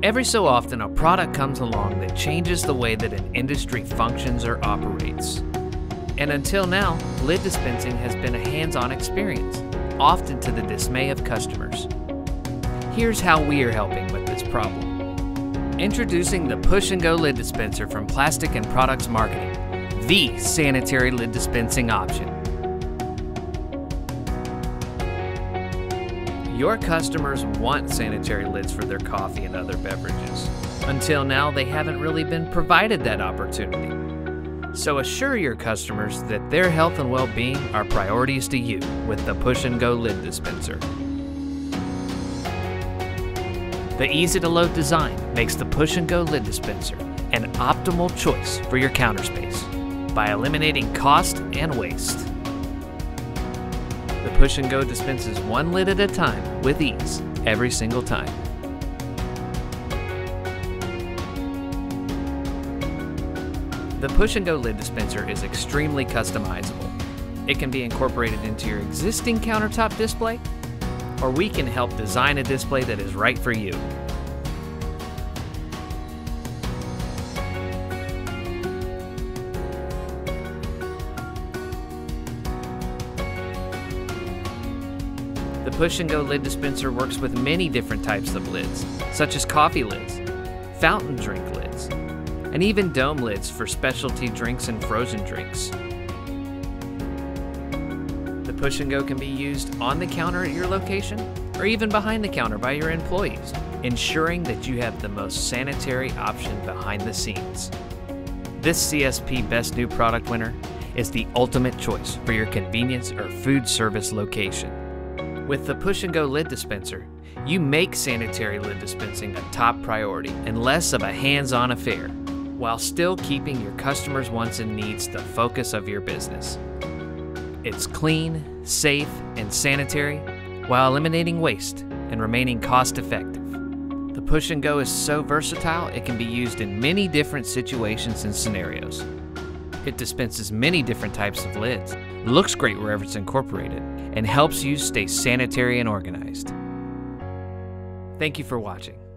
Every so often, a product comes along that changes the way that an industry functions or operates. And until now, lid dispensing has been a hands on experience, often to the dismay of customers. Here's how we are helping with this problem. Introducing the Push and Go Lid Dispenser from Plastic and Products Marketing, the sanitary lid dispensing option. Your customers want sanitary lids for their coffee and other beverages. Until now, they haven't really been provided that opportunity. So assure your customers that their health and well being are priorities to you with the Push and Go Lid Dispenser. The easy to load design makes the Push and Go Lid Dispenser an optimal choice for your counter space by eliminating cost and waste. The Push and Go dispenses one lid at a time with ease every single time. The Push and Go Lid Dispenser is extremely customizable. It can be incorporated into your existing countertop display or we can help design a display that is right for you. The Push and Go lid dispenser works with many different types of lids, such as coffee lids, fountain drink lids, and even dome lids for specialty drinks and frozen drinks. The Push and Go can be used on the counter at your location or even behind the counter by your employees, ensuring that you have the most sanitary option behind the scenes. This CSP Best New Product winner is the ultimate choice for your convenience or food service location. With the Push and Go lid dispenser, you make sanitary lid dispensing a top priority and less of a hands on affair, while still keeping your customers' wants and needs the focus of your business. It's clean, safe, and sanitary while eliminating waste and remaining cost effective. The Push and Go is so versatile it can be used in many different situations and scenarios. It dispenses many different types of lids, looks great wherever it's incorporated, and helps you stay sanitary and organized. Thank you for watching.